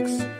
Networks.